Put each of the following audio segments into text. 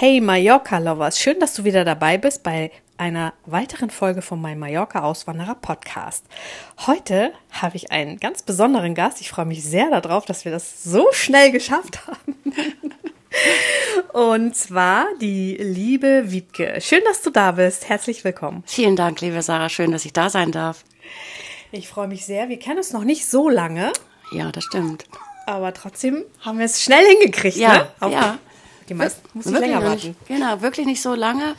Hey Mallorca Lovers, schön, dass du wieder dabei bist bei einer weiteren Folge von meinem Mallorca Auswanderer Podcast. Heute habe ich einen ganz besonderen Gast. Ich freue mich sehr darauf, dass wir das so schnell geschafft haben. Und zwar die liebe Wiebke. Schön, dass du da bist. Herzlich willkommen. Vielen Dank, liebe Sarah. Schön, dass ich da sein darf. Ich freue mich sehr. Wir kennen uns noch nicht so lange. Ja, das stimmt. Aber trotzdem haben wir es schnell hingekriegt. Ja, ne? Auch ja. Die meisten muss ich länger warten. nicht, genau, wirklich nicht so lange.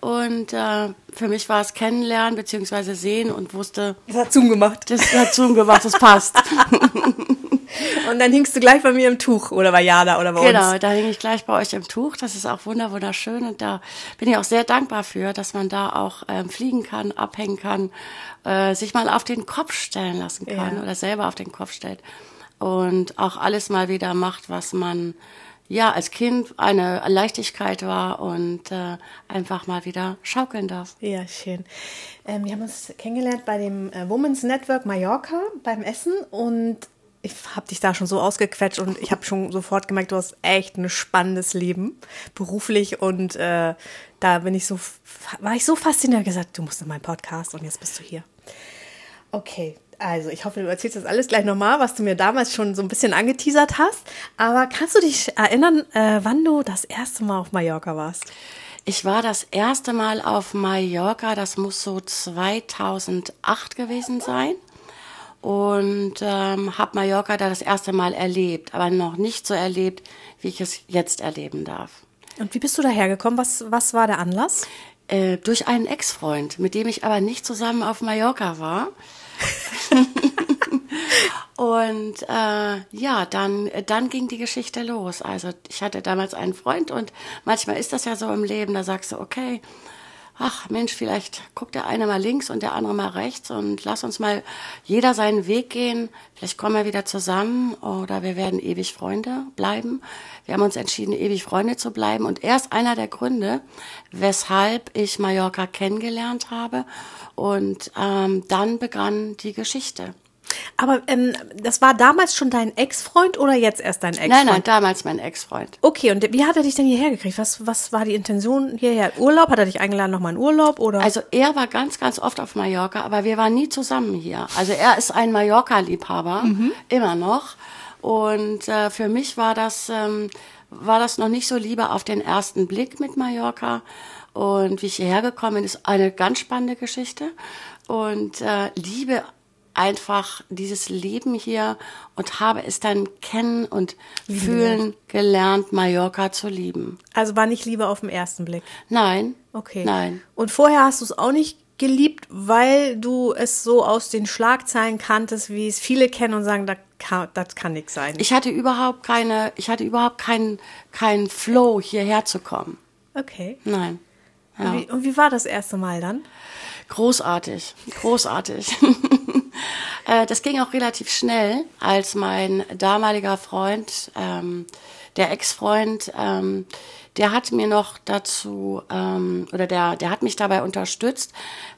Und äh, für mich war es kennenlernen bzw. sehen und wusste, Das hat Zoom gemacht. das hat Zoom gemacht, das passt. Und dann hingst du gleich bei mir im Tuch oder bei Jada oder bei genau, uns. da hänge ich gleich bei euch im Tuch. Das ist auch wunder wunderschön und da bin ich auch sehr dankbar für, dass man da auch ähm, fliegen kann, abhängen kann, äh, sich mal auf den Kopf stellen lassen kann Ja. oder selber auf den Kopf stellt und auch alles mal wieder macht, was man ja als Kind eine Leichtigkeit war und äh, einfach mal wieder schaukeln darf. Ja, schön. Ähm, wir haben uns kennengelernt bei dem äh, Women's Network Mallorca beim Essen und ich habe dich da schon so ausgequetscht und ich habe schon sofort gemerkt, du hast echt ein spannendes Leben beruflich und äh, da bin ich so war ich so fasziniert gesagt, du musst in meinen Podcast und jetzt bist du hier. Okay, also ich hoffe, du erzählst das alles gleich nochmal, was du mir damals schon so ein bisschen angeteasert hast. Aber kannst du dich erinnern, äh, wann du das erste Mal auf Mallorca warst? Ich war das erste Mal auf Mallorca, das muss so 2008 gewesen sein. Und ähm, habe Mallorca da das erste Mal erlebt, aber noch nicht so erlebt, wie ich es jetzt erleben darf. Und wie bist du dahergekommen? Was, was war der Anlass? Äh, durch einen Ex-Freund, mit dem ich aber nicht zusammen auf Mallorca war. und äh, ja, dann, dann ging die Geschichte los. Also ich hatte damals einen Freund und manchmal ist das ja so im Leben, da sagst du, okay, ach Mensch, vielleicht guckt der eine mal links und der andere mal rechts und lass uns mal jeder seinen Weg gehen. Vielleicht kommen wir wieder zusammen oder wir werden ewig Freunde bleiben. Wir haben uns entschieden, ewig Freunde zu bleiben und er ist einer der Gründe, weshalb ich Mallorca kennengelernt habe und ähm, dann begann die Geschichte. Aber ähm, das war damals schon dein Ex-Freund oder jetzt erst dein Ex-Freund? Nein, nein, damals mein Ex-Freund. Okay, und wie hat er dich denn hierher gekriegt? Was, was war die Intention hierher? Urlaub? Hat er dich eingeladen nochmal in Urlaub? Oder? Also er war ganz, ganz oft auf Mallorca, aber wir waren nie zusammen hier. Also er ist ein Mallorca-Liebhaber, immer noch. Und äh, für mich war das, ähm, war das noch nicht so Liebe auf den ersten Blick mit Mallorca. Und wie ich hierher gekommen bin, ist eine ganz spannende Geschichte. Und äh, liebe einfach dieses Leben hier und habe es dann kennen und fühlen gelernt, Mallorca zu lieben. also war nicht Liebe auf den ersten Blick. Nein. Okay. Nein. Und vorher hast du es auch nicht geliebt, weil du es so aus den Schlagzeilen kanntest, wie es viele kennen und sagen, das kann, das kann nichts sein. Ich hatte überhaupt keine, ich hatte überhaupt keinen keinen Flow hierher zu kommen. okay. Nein. Ja. Und, wie, und wie war das erste Mal dann? Großartig, großartig. Äh, das ging auch relativ schnell, als mein damaliger Freund, ähm, der Ex-Freund, ähm, der hat mir noch dazu, ähm, oder der, der hat mich dabei unterstützt,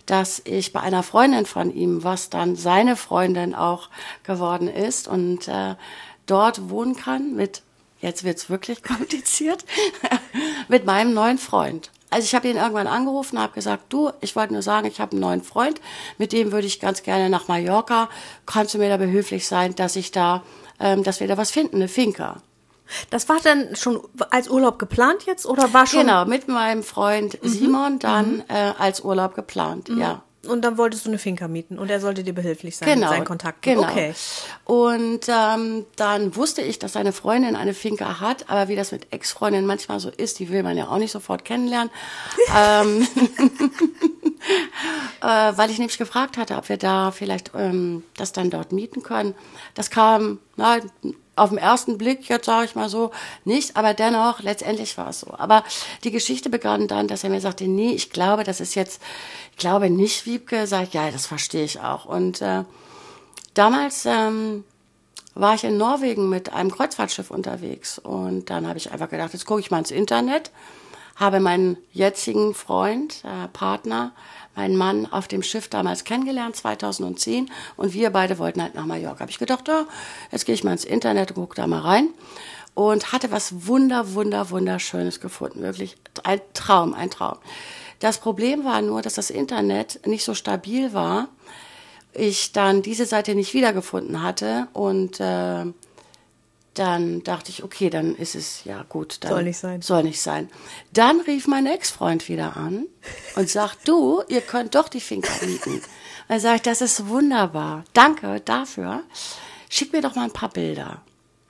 dass ich bei einer Freundin von ihm, was dann seine Freundin auch geworden ist, und äh, dort wohnen kann mit, jetzt wird's wirklich kompliziert, mit meinem neuen Freund. Also ich habe ihn irgendwann angerufen, habe gesagt, du, ich wollte nur sagen, ich habe einen neuen Freund, mit dem würde ich ganz gerne nach Mallorca. Kannst du mir da behilflich sein, dass ich da, ähm, dass wir da was finden, eine Finca? Das war dann schon als Urlaub geplant jetzt oder war schon? Genau, mit meinem Freund Simon dann äh, als Urlaub geplant, ja. Und dann wolltest du eine Finca mieten und er sollte dir behilflich sein Genau, mit seinen Kontakten. genau. Okay. Und ähm, dann wusste ich, dass seine Freundin eine Finca hat, aber wie das mit Ex-Freundinnen manchmal so ist, die will man ja auch nicht sofort kennenlernen. ähm, äh, weil ich nämlich gefragt hatte, ob wir da vielleicht ähm, das dann dort mieten können. Das kam na, auf den ersten Blick, jetzt sage ich mal so, nicht, aber dennoch, letztendlich war es so. Aber die Geschichte begann dann, dass er mir sagte, nee, ich glaube, das ist jetzt, ich glaube nicht, Wiebke, sag ich, ja, das verstehe ich auch. Und äh, damals ähm, war ich in Norwegen mit einem Kreuzfahrtschiff unterwegs und dann habe ich einfach gedacht, jetzt gucke ich mal ins Internet, habe meinen jetzigen Freund, äh, Partner, meinen Mann auf dem Schiff damals kennengelernt, 2010 und wir beide wollten halt nach Mallorca. Habe ich gedacht, ja, jetzt gehe ich mal ins Internet und gucke da mal rein und hatte was wunder, wunder, wunderschönes gefunden. Wirklich ein Traum, ein Traum. Das Problem war nur, dass das Internet nicht so stabil war. Ich dann diese Seite nicht wiedergefunden hatte und äh, dann dachte ich, okay, dann ist es ja gut. Dann Soll nicht sein. Soll nicht sein. Dann rief mein Ex-Freund wieder an und sagt, du, ihr könnt doch die Finker mieten. Dann sage ich, das ist wunderbar. Danke dafür. Schick mir doch mal ein paar Bilder.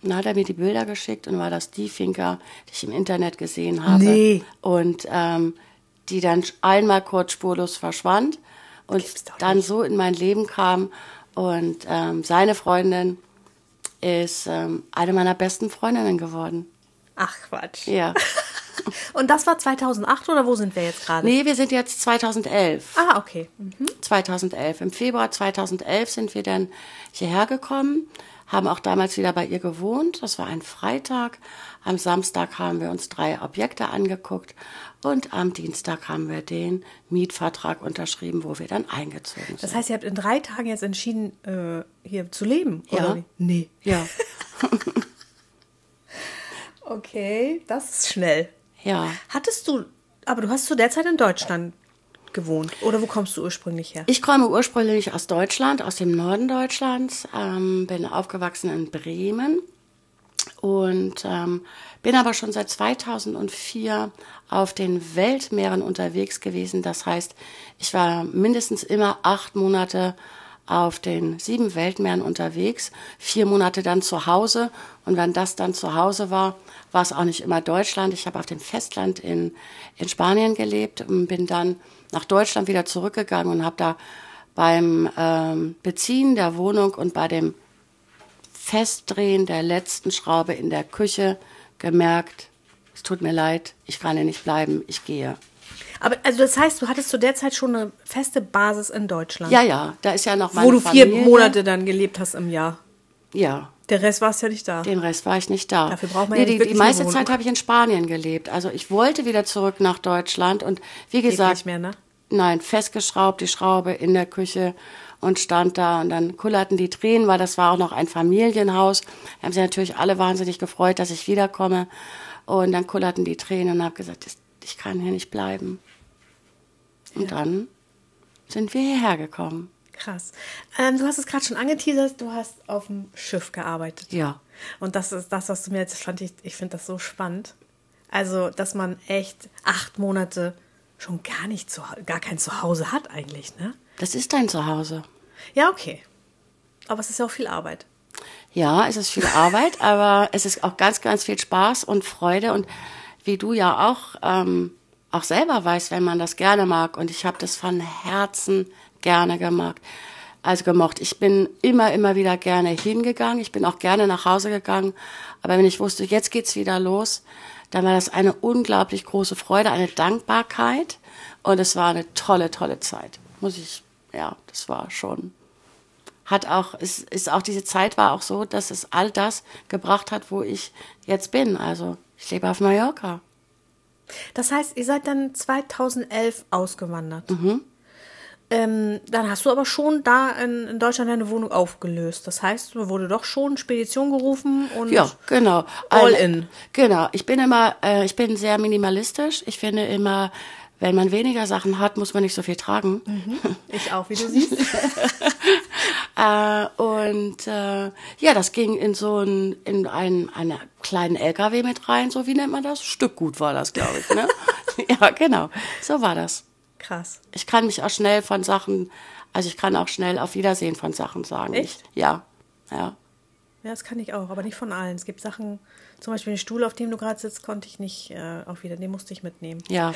Dann hat er mir die Bilder geschickt und war das die Finker, die ich im Internet gesehen habe. Nee. Und ähm, die dann einmal kurz spurlos verschwand und dann nicht. so in mein Leben kam. Und ähm, seine Freundin ist ähm, eine meiner besten Freundinnen geworden. Ach Quatsch. Ja. Und das war 2008 oder wo sind wir jetzt gerade? Nee, wir sind jetzt 2011. Ah, okay. 2011. Im Februar 2011 sind wir dann hierher gekommen, haben auch damals wieder bei ihr gewohnt. Das war ein Freitag. Am Samstag haben wir uns drei Objekte angeguckt und am Dienstag haben wir den Mietvertrag unterschrieben, wo wir dann eingezogen sind. Das heißt, ihr habt in drei Tagen jetzt entschieden, äh, hier zu leben? Ja. Oder? Nee. ja, Okay, das ist schnell. ja. Hattest du, aber du hast zu der Zeit in Deutschland gewohnt. Oder wo kommst du ursprünglich her? Ich komme ursprünglich aus Deutschland, aus dem Norden Deutschlands, ähm, bin aufgewachsen in Bremen und ähm, bin aber schon seit 2004 auf den Weltmeeren unterwegs gewesen. Das heißt, ich war mindestens immer acht Monate auf den sieben Weltmeeren unterwegs, vier Monate dann zu Hause. Und wenn das dann zu Hause war, war es auch nicht immer Deutschland. Ich habe auf dem Festland in, in Spanien gelebt und bin dann nach Deutschland wieder zurückgegangen und habe da beim ähm, Beziehen der Wohnung und bei dem Festdrehen der letzten Schraube in der Küche gemerkt, es tut mir leid, ich kann hier nicht bleiben, ich gehe. Aber also das heißt, du hattest zu der Zeit schon eine feste Basis in Deutschland. Ja, ja, da ist ja noch meine Wo du vier Familie. Monate dann gelebt hast im Jahr. Ja, Der Rest warst ja nicht da. den Rest war ich nicht da. Dafür braucht man ja nee, nicht die, die meiste. Zeit habe ich in Spanien gelebt. Also ich wollte wieder zurück nach Deutschland und wie gesagt, mehr, ne? Nein, festgeschraubt, die Schraube in der Küche und stand da und dann kullerten die Tränen, weil das war auch noch ein Familienhaus. Da haben sie natürlich alle wahnsinnig gefreut, dass ich wiederkomme. Und dann kullerten die Tränen und habe gesagt, ich- kann hier nicht bleiben. Und dann sind wir hierher gekommen. Krass. Ähm, du hast es gerade schon angeteasert, du hast auf dem Schiff gearbeitet. Ja. Und das ist das, was du mir jetzt fand ich, ich finde das so spannend. Also, dass man echt acht Monate schon gar nicht zu, gar kein Zuhause hat eigentlich, ne? Das ist dein Zuhause. Ja, okay. Aber es ist ja auch viel Arbeit. Ja, es ist viel Arbeit, aber es ist auch ganz, ganz viel Spaß und Freude. Und wie du ja auch, ähm, auch selber weißt, wenn man das gerne mag. Und ich habe das von Herzen gerne gemacht. Also gemocht. Ich bin immer, immer wieder gerne hingegangen. Ich bin auch gerne nach Hause gegangen. Aber wenn ich wusste, jetzt geht's wieder los, dann war das eine unglaublich große Freude, eine Dankbarkeit. Und es war eine tolle, tolle Zeit. Muss ich, ja, das war schon hat auch, es ist auch diese Zeit war auch so, dass es all das gebracht hat, wo ich jetzt bin. Also ich lebe auf Mallorca. Das heißt, ihr seid dann 2011 ausgewandert. Ähm, dann hast du aber schon da in, in Deutschland deine Wohnung aufgelöst. Das heißt, du wurde doch schon Spedition gerufen und Ja, genau. All Eine- in. Genau. Ich bin immer, äh, ich bin sehr minimalistisch. Ich finde immer, wenn man weniger Sachen hat, muss man nicht so viel tragen. ich auch, wie du siehst. Äh, und äh, ja, das ging in so ein, in einen, einen kleinen LKW mit rein, so wie nennt man das? Stückgut war das, glaube ich. Ne? ja, genau. So war das. Krass. Ich kann mich auch schnell von Sachen, also ich kann auch schnell auf Wiedersehen von Sachen sagen. Echt? Ich, ja, ja. Ja, das kann ich auch, aber nicht von allen. Es gibt Sachen, zum Beispiel den Stuhl, auf dem du gerade sitzt, konnte ich nicht äh, auch wieder, den musste ich mitnehmen. Ja,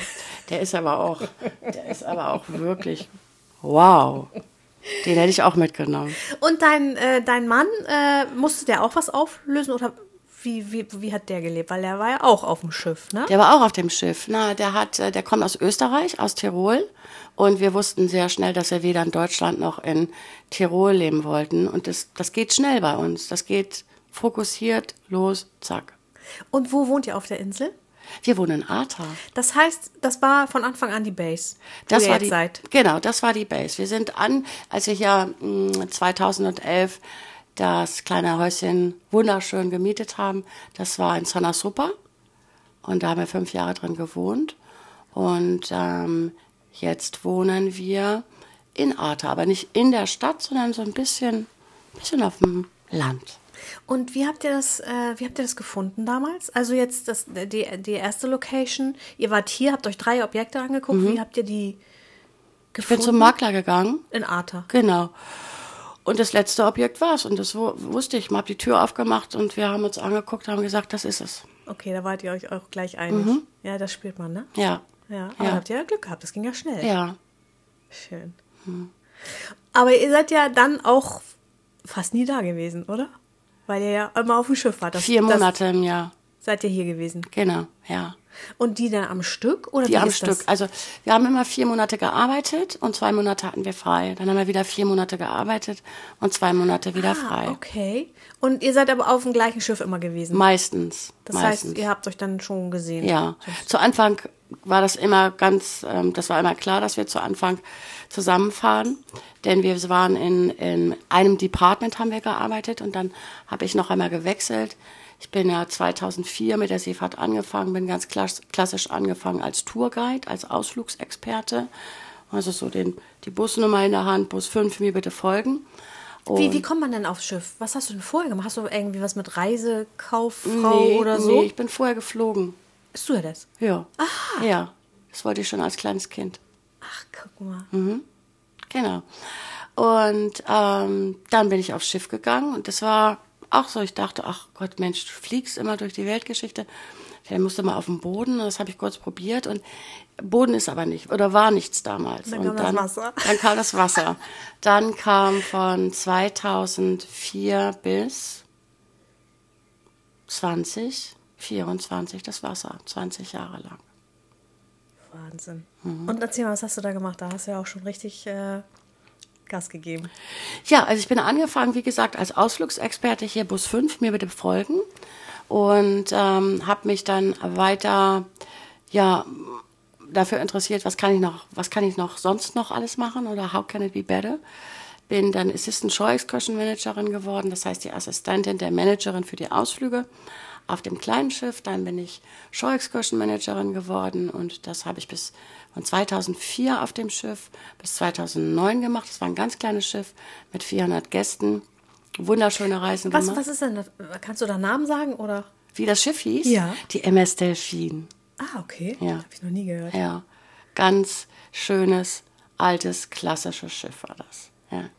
der ist aber auch, der ist aber auch wirklich, wow. Den hätte ich auch mitgenommen. Und dein, äh, dein Mann, äh, musste der auch was auflösen oder wie, wie, wie hat der gelebt? Weil der war ja auch auf dem Schiff, ne? Der war auch auf dem Schiff. Na, der hat, äh, der kommt aus Österreich, aus Tirol. Und wir wussten sehr schnell, dass wir weder in Deutschland noch in Tirol leben wollten. Und das, das geht schnell bei uns. Das geht fokussiert, los, zack. Und wo wohnt ihr auf der Insel? Wir wohnen in Arta. Das heißt, das war von Anfang an die Base, Das war die, seid. Genau, das war die Base. Wir sind an, als wir hier mh, 2011 das kleine Häuschen wunderschön gemietet haben. Das war in Sanasupa und da haben wir fünf Jahre drin gewohnt. Und ähm, jetzt wohnen wir in Arta, aber nicht in der Stadt, sondern so ein bisschen, bisschen auf dem Land. Und wie habt ihr das, äh, wie habt ihr das gefunden damals? Also jetzt das, die, die erste Location. Ihr wart hier, habt euch drei Objekte angeguckt. Wie habt ihr die Ich bin gefunden? zum Makler gegangen. In Arta. Genau. Und das letzte Objekt war es. Und das wu- wusste ich. Ich habe die Tür aufgemacht und wir haben uns angeguckt, haben gesagt, das ist es. Okay, da wart ihr euch auch gleich einig. Ja, das spielt man, ne? Ja. Ja, aber Ja. habt ihr ja Glück gehabt. Das ging ja schnell. Ja. Schön. Aber ihr seid ja dann auch fast nie da gewesen, oder? Weil ihr ja immer auf dem Schiff wart. Das, Vier Monate im Jahr. seid ihr hier gewesen. Genau, ja. Und die dann am Stück? Oder Die am Stück. Das? Also wir haben immer vier Monate gearbeitet und zwei Monate hatten wir frei. Dann haben wir wieder vier Monate gearbeitet und zwei Monate wieder frei. Ah, okay. Und ihr seid aber auf dem gleichen Schiff immer gewesen. Meistens. das meistens. heißt, ihr habt euch dann schon gesehen. Ja, zu Anfang war das immer ganz, ähm, das war immer klar, dass wir zu Anfang zusammenfahren, denn wir waren in, in einem Department haben wir gearbeitet und dann habe ich noch einmal gewechselt. Ich bin ja 2004 mit der Seefahrt angefangen, bin ganz klass klassisch angefangen als Tourguide, als Ausflugsexperte. Also so den, die Busnummer in der Hand, Bus 5, mir bitte folgen. Wie, Und- wie kommt man denn aufs Schiff? Was hast du denn vorher gemacht? Hast du irgendwie was mit Reisekauffrau nee, oder so? Nee, ich bin vorher geflogen. Bist du ja das? Ja. Ja, das wollte ich schon als kleines Kind. Ach, guck mal. Genau. Und ähm, dann bin ich aufs Schiff gegangen und das war auch so, ich dachte, ach Gott, Mensch, du fliegst immer durch die Weltgeschichte. Vielleicht musst du mal auf den Boden und das habe ich kurz probiert und Boden ist aber nicht oder war nichts damals. Dann und kam das dann, Wasser. Dann kam das Wasser. Dann kam von 2004 bis 2024 das Wasser, 20 Jahre lang. Wahnsinn. Mhm. Und erzähl mal, was hast du da gemacht? Da hast du ja auch schon richtig äh, Gas gegeben. Ja, also ich bin angefangen, wie gesagt, als Ausflugsexperte hier Bus 5, mir bitte folgen. Und ähm, habe mich dann weiter ja, dafür interessiert, was kann ich noch, was kann ich noch sonst noch alles machen oder how can it be better? Bin dann Assistant Show Excursion Managerin geworden, das heißt die Assistentin der Managerin für die Ausflüge auf dem kleinen Schiff. Dann bin ich Show Excursion Managerin geworden und das habe ich bis von 2004 auf dem Schiff bis 2009 gemacht. Das war ein ganz kleines Schiff mit 400 Gästen. Wunderschöne Reisen Was, gemacht. was ist denn das? Kannst du da Namen sagen? Oder? Wie das Schiff hieß? Ja. Die MS Delfin. Ah, okay. Ja. Habe ich noch nie gehört. Ja, ganz schönes, altes, klassisches Schiff war das. Ja,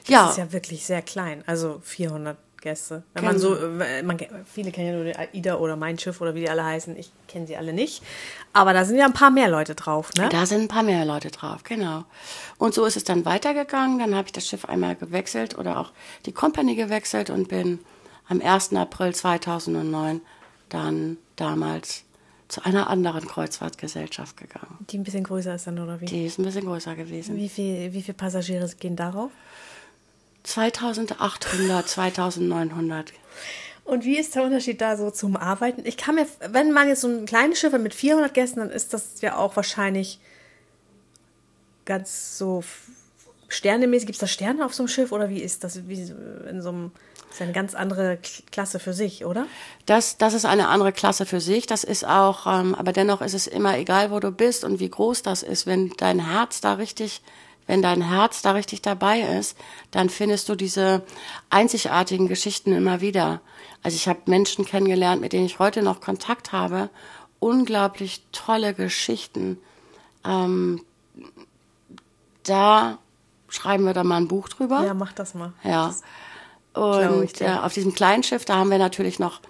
Das ja, ist ja wirklich sehr klein. Also 400 Gäste. Wenn man so, äh, man, viele kennen ja nur die AIDA oder Mein Schiff oder wie die alle heißen. Ich kenne sie alle nicht. Aber da sind ja ein paar mehr Leute drauf, ne? da sind ein paar mehr Leute drauf, genau. Und so ist es dann weitergegangen. Dann habe ich das Schiff einmal gewechselt oder auch die Company gewechselt und bin am 1. April 2009 dann damals zu einer anderen Kreuzfahrtgesellschaft gegangen. Die ein bisschen größer ist dann, oder wie? Die ist ein bisschen größer gewesen. Wie viel, wie viele Passagiere gehen darauf? 2800, 2900. Und wie ist der Unterschied da so zum Arbeiten? Ich kann mir, wenn man jetzt so ein kleines Schiff hat mit 400 Gästen, dann ist das ja auch wahrscheinlich ganz so sternemäßig. Gibt es da Sterne auf so einem Schiff oder wie ist das? Wie in so einem, ist eine ganz andere Klasse für sich, oder? Das, das ist eine andere Klasse für sich. Das ist auch, ähm, aber dennoch ist es immer egal, wo du bist und wie groß das ist. Wenn dein Herz da richtig, wenn dein Herz da richtig dabei ist, dann findest du diese einzigartigen Geschichten immer wieder. Also ich habe Menschen kennengelernt, mit denen ich heute noch Kontakt habe. Unglaublich tolle Geschichten. Ähm, da schreiben wir dann mal ein Buch drüber. Ja, mach das mal. Ja. ich Und äh, auf diesem kleinen Schiff, da haben wir natürlich noch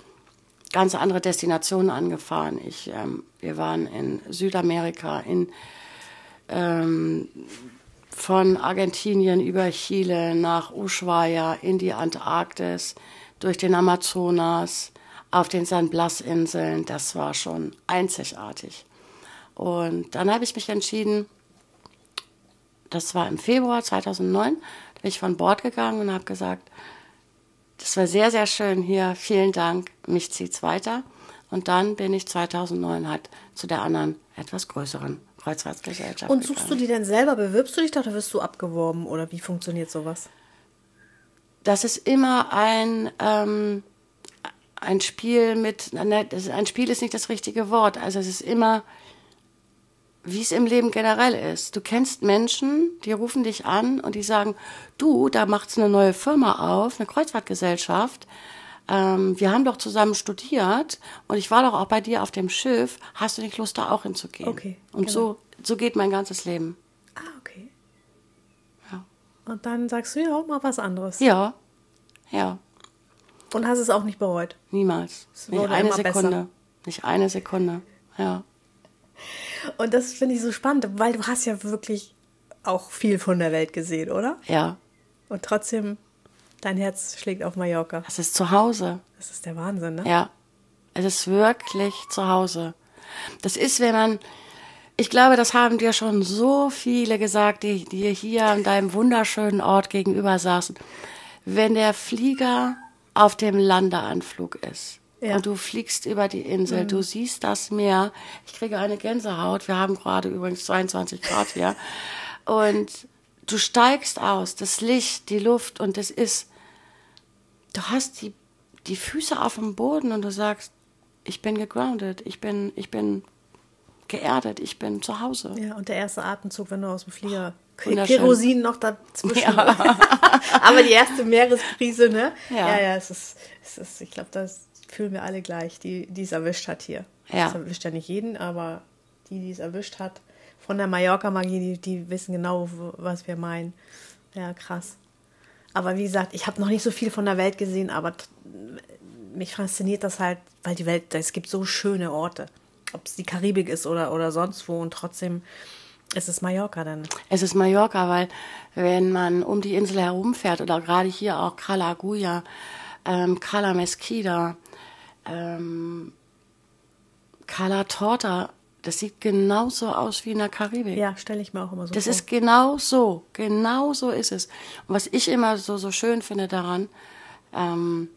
ganz andere Destinationen angefahren. Ich, ähm, wir waren in Südamerika, in ähm, von Argentinien über Chile nach Ushuaia in die Antarktis, durch den Amazonas, auf den San Blas-Inseln. Das war schon einzigartig. Und dann habe ich mich entschieden, das war im Februar 2009, da bin ich von Bord gegangen und habe gesagt, das war sehr, sehr schön hier, vielen Dank, mich zieht's weiter. Und dann bin ich 2009 halt zu der anderen, etwas größeren Kreuzfahrtsgesellschaft Und suchst du gegangen. die denn selber? Bewirbst du dich da oder wirst du abgeworben? Oder wie funktioniert sowas? das ist immer ein, ähm, ein Spiel mit, ne, ein Spiel ist nicht das richtige Wort. Also es ist immer, wie es im Leben generell ist. Du kennst Menschen, die rufen dich an und die sagen, du, da macht's eine neue Firma auf, eine Kreuzfahrtgesellschaft. Ähm, wir haben doch zusammen studiert und ich war doch auch bei dir auf dem Schiff. Hast du nicht Lust, da auch hinzugehen? Okay, Und genau. so, so geht mein ganzes Leben. Ah, okay. Ja. Und dann sagst du ja auch mal was anderes. Ja, ja, Und hast es auch nicht bereut. niemals. Nicht eine Sekunde. besser. Nicht eine Sekunde. Ja. Und das finde ich so spannend, weil du hast ja wirklich auch viel von der Welt gesehen, oder? Ja. Und trotzdem, dein Herz schlägt auf Mallorca. Das ist zu Hause. Das ist der Wahnsinn, ne? Ja, es ist wirklich zu Hause. Das ist, wenn man, ich glaube, das haben dir schon so viele gesagt, die dir hier an deinem wunderschönen Ort gegenüber saßen. Wenn der Flieger auf dem Landeanflug ist Ja. und du fliegst über die Insel, du siehst das Meer. Ich kriege eine Gänsehaut. Wir haben gerade übrigens 22 Grad hier. Und du steigst aus, das Licht, die Luft und es ist, du hast die, die Füße auf dem Boden und du sagst, ich bin gegroundet, ich bin, ich bin geerdet, ich bin zu Hause. Ja, und der erste Atemzug, wenn du aus dem Flieger Wunderschön. Kerosin noch dazwischen. Aber die erste Meeresbrise, ne? Ja. ja, ja es ist, es ist ich glaube, das fühlen wir alle gleich, die die es erwischt hat hier. Ja. Es erwischt ja nicht jeden, aber die, die es erwischt hat, von der Mallorca-Magie, die, die wissen genau, was wir meinen. Ja, krass. Aber wie gesagt, ich habe noch nicht so viel von der Welt gesehen, aber mich fasziniert das halt, weil die Welt, es gibt so schöne Orte. Ob es die Karibik ist oder, oder sonst wo und trotzdem ist es Mallorca dann. Es ist Mallorca, weil wenn man um die Insel herumfährt oder gerade hier auch Cala Agulla, ähm, Cala Mesquita, ähm, Cala Torta, das sieht genauso aus wie in der Karibik. Ja, stelle ich mir auch immer so Das vor. ist genau so, genau so ist es. Und was ich immer so, so schön finde daran, ähm,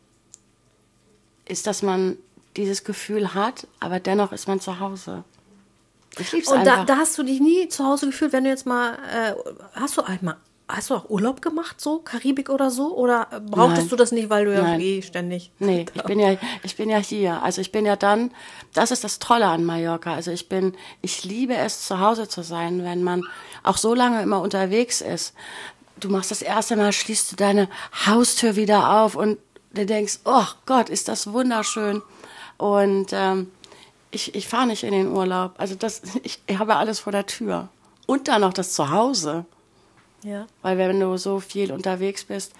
ist, dass man dieses Gefühl hat, aber dennoch ist man zu Hause. Ich lieb's Und da, einfach. da hast du dich nie zu Hause gefühlt, wenn du jetzt mal, äh, hast du einmal, hast du auch Urlaub gemacht, so, Karibik oder so? Oder brauchtest Nein. du das nicht, weil du ja Nein. eh ständig. Nee, ich bin ja, ich bin ja hier. Also ich bin ja dann, das ist das Tolle an Mallorca. Also ich bin, ich liebe es, zu Hause zu sein, wenn man auch so lange immer unterwegs ist. Du machst das erste Mal, schließt du deine Haustür wieder auf und du denkst, oh Gott, ist das wunderschön. Und ähm, ich, ich fahre nicht in den Urlaub. Also das, ich, ich habe alles vor der Tür. Und dann noch das Zuhause. Ja. Weil wenn du so viel unterwegs bist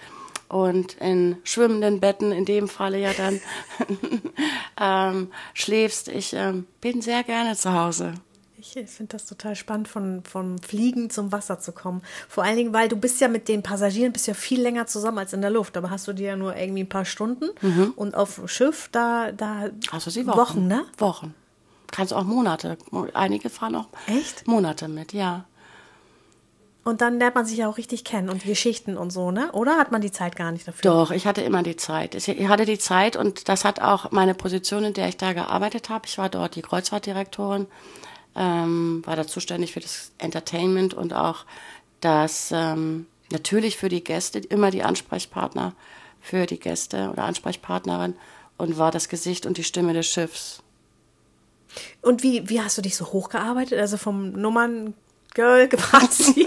und in schwimmenden Betten, in dem Falle ja dann ähm, schläfst, ich ähm, bin sehr gerne zu Hause. Ich finde das total spannend, von, vom Fliegen zum Wasser zu kommen. Vor allen Dingen, weil du bist ja mit den Passagieren bist ja viel länger zusammen als in der Luft. Aber hast du dir ja nur irgendwie ein paar Stunden. Und auf dem Schiff, da, da Also sie Wochen. Wochen, ne? Wochen. Kannst auch Monate. Einige fahren auch Echt? Monate mit, ja. Und dann lernt man sich ja auch richtig kennen und die Geschichten und so, ne? Oder hat man die Zeit gar nicht dafür? Doch, ich hatte immer die Zeit. Ich hatte die Zeit und das hat auch meine Position, in der ich da gearbeitet habe. Ich war dort die Kreuzfahrtdirektorin, ähm, war da zuständig für das Entertainment und auch das ähm, natürlich für die Gäste, immer die Ansprechpartner für die Gäste oder Ansprechpartnerin und war das Gesicht und die Stimme des Schiffs. Und wie, wie hast du dich so hochgearbeitet? Also vom Nummern-Girl quasi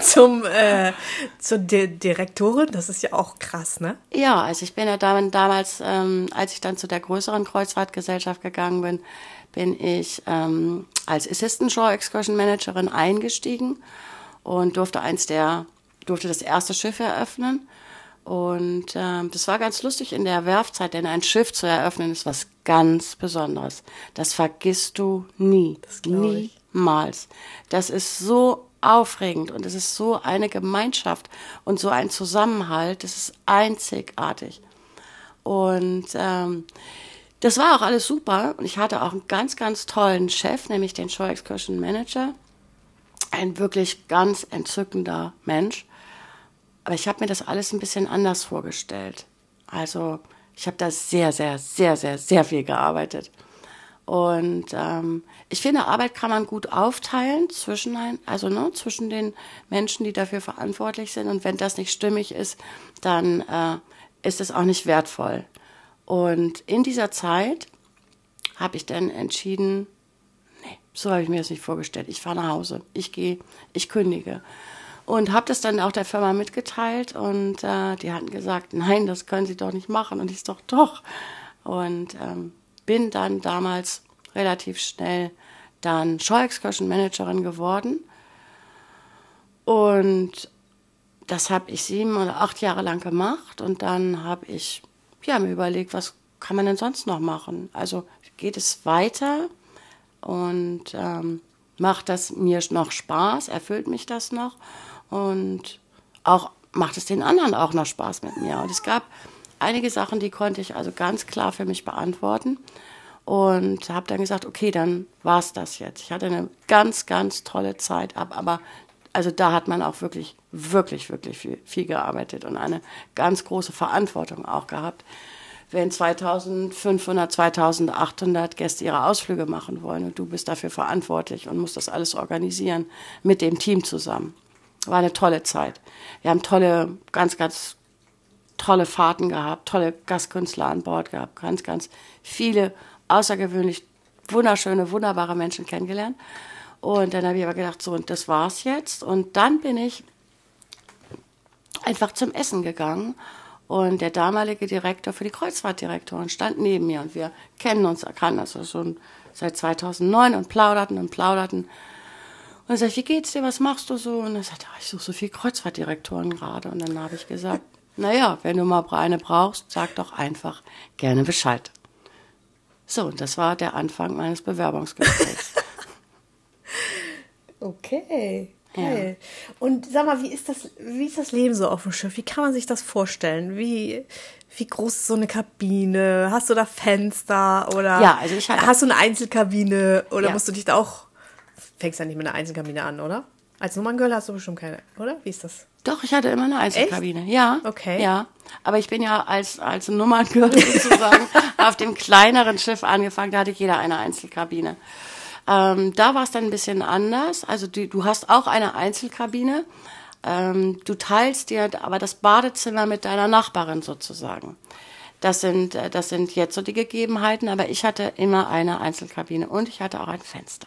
zum, äh, zur Di Direktorin? Das ist ja auch krass, ne? Ja, also ich bin ja dam- damals, ähm, als ich dann zu der größeren Kreuzfahrtgesellschaft gegangen bin, bin ich ähm, als Assistant Shore Excursion Managerin eingestiegen und durfte eins der, durfte das erste Schiff eröffnen. Und ähm, das war ganz lustig in der Werfzeit, denn ein Schiff zu eröffnen ist was ganz Besonderes. Das vergisst du nie. Das ich. Niemals. Das ist so aufregend und es ist so eine Gemeinschaft und so ein Zusammenhalt. Das ist einzigartig. Und ähm, das war auch alles super. Und ich hatte auch einen ganz, ganz tollen Chef, nämlich den Shore Excursion Manager. Ein wirklich ganz entzückender Mensch. Aber ich habe mir das alles ein bisschen anders vorgestellt. Also ich habe da sehr, sehr, sehr, sehr, sehr viel gearbeitet. Und ähm, ich finde, Arbeit kann man gut aufteilen zwischen ein, also ne, zwischen den Menschen, die dafür verantwortlich sind. Und wenn das nicht stimmig ist, dann äh, ist es auch nicht wertvoll. Und in dieser Zeit habe ich dann entschieden, nee, so habe ich mir das nicht vorgestellt. Ich fahre nach Hause, ich gehe, ich kündige. Und habe das dann auch der Firma mitgeteilt und äh, die hatten gesagt, nein, das können Sie doch nicht machen. Und ich doch, doch. Und ähm, bin dann damals relativ schnell dann Show-Excursion-Managerin geworden. Und das habe ich sieben oder acht Jahre lang gemacht. Und dann habe ich ja, mir überlegt, was kann man denn sonst noch machen? Also geht es weiter und ähm, macht das mir noch Spaß? Erfüllt mich das noch? Und auch macht es den anderen auch noch Spaß mit mir? Und es gab einige Sachen, die konnte ich also ganz klar für mich beantworten und habe dann gesagt, okay, dann war es das jetzt. Ich hatte eine ganz, ganz tolle Zeit ab, aber also da hat man auch wirklich, wirklich, wirklich viel, viel gearbeitet und eine ganz große Verantwortung auch gehabt. Wenn 2500, 2800 Gäste ihre Ausflüge machen wollen und du bist dafür verantwortlich und musst das alles organisieren mit dem Team zusammen. War eine tolle Zeit. Wir haben tolle, ganz, ganz tolle Fahrten gehabt, tolle Gastkünstler an Bord gehabt, ganz, ganz viele außergewöhnlich wunderschöne, wunderbare Menschen kennengelernt. Und dann habe ich aber gedacht, so, und das war's jetzt. Und dann bin ich einfach zum Essen gegangen. Und der damalige Direktor für die Kreuzfahrtdirektoren stand neben mir. Und wir kennen uns, kannten also schon seit 2009 und plauderten und plauderten. Und er sagt, wie geht's dir, was machst du so? Und er sagt, ich suche so viele Kreuzfahrtdirektoren gerade. Und dann habe ich gesagt, naja, wenn du mal eine brauchst, sag doch einfach gerne Bescheid. So, und das war der Anfang meines Bewerbungsgesprächs. okay. Geil. Ja. Und sag mal, wie ist das, wie ist das Leben so auf dem Schiff? Wie kann man sich das vorstellen? Wie, wie groß ist so eine Kabine? Hast du da Fenster oder ja, also ich hatte, hast du eine Einzelkabine oder ja. musst du dich da auch fängst ja nicht mit einer Einzelkabine an, oder? Als Nummerngirl hast du bestimmt keine, oder? Wie ist das? Doch, ich hatte immer eine Einzelkabine. Echt? Ja. Okay. Ja. Aber ich bin ja als, als Nummerngirl sozusagen auf dem kleineren Schiff angefangen. Da hatte jeder eine Einzelkabine. Ähm, da war es dann ein bisschen anders. Also die, du hast auch eine Einzelkabine. Ähm, du teilst dir aber das Badezimmer mit deiner Nachbarin sozusagen. Das sind, äh, das sind jetzt so die Gegebenheiten, aber ich hatte immer eine Einzelkabine und ich hatte auch ein Fenster.